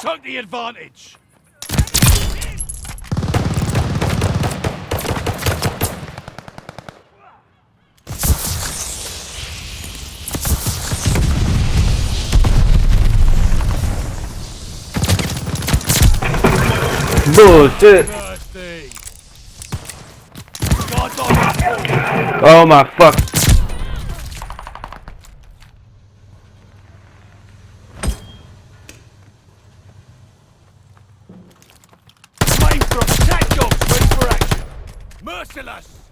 Took the advantage. Bullshit. Thirsty. God's on us. Oh my fuck. Merciless.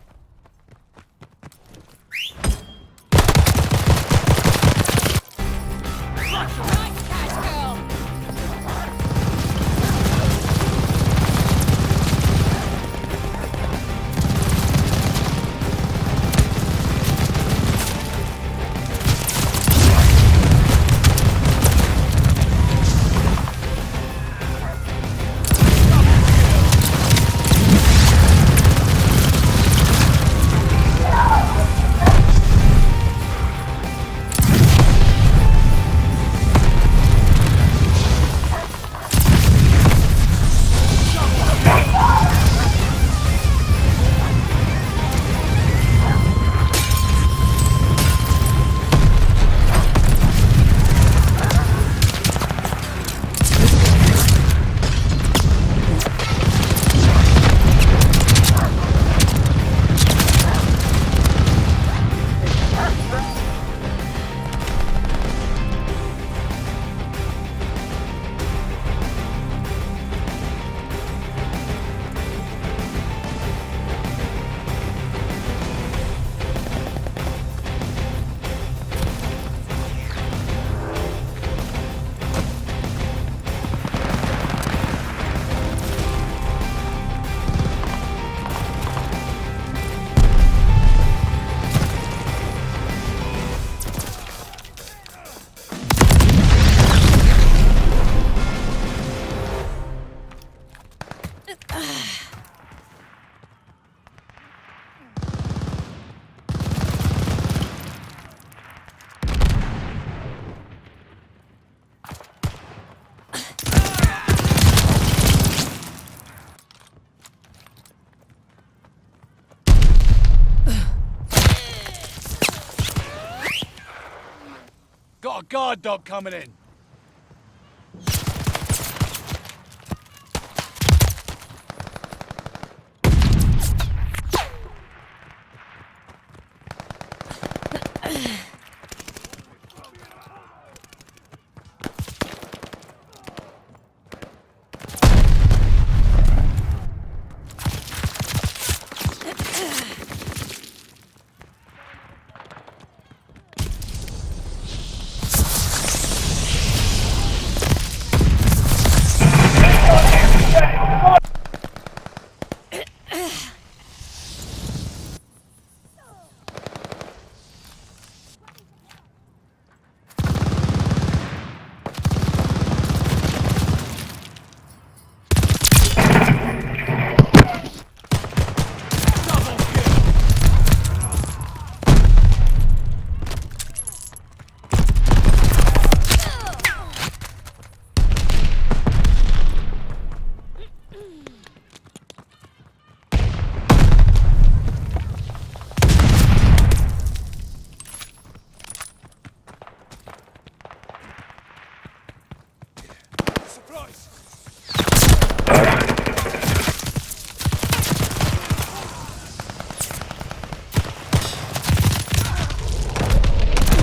Guard dog coming in.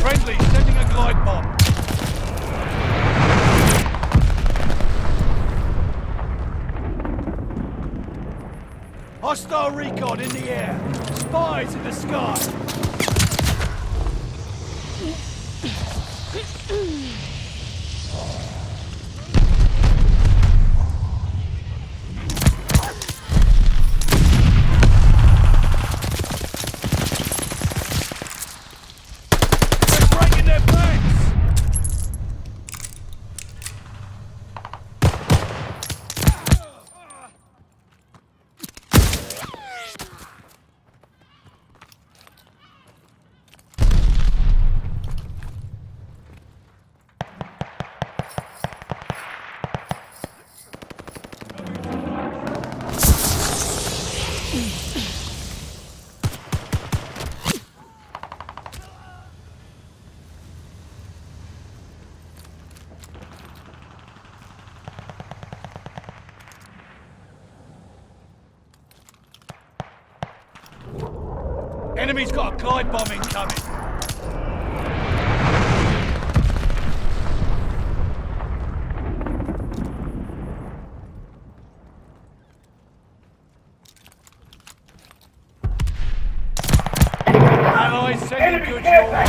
Friendly, sending a glide bomb. Hostile recon in the air. Spies in the sky. Enemy's got a glide bomb incoming. Allies sending good your.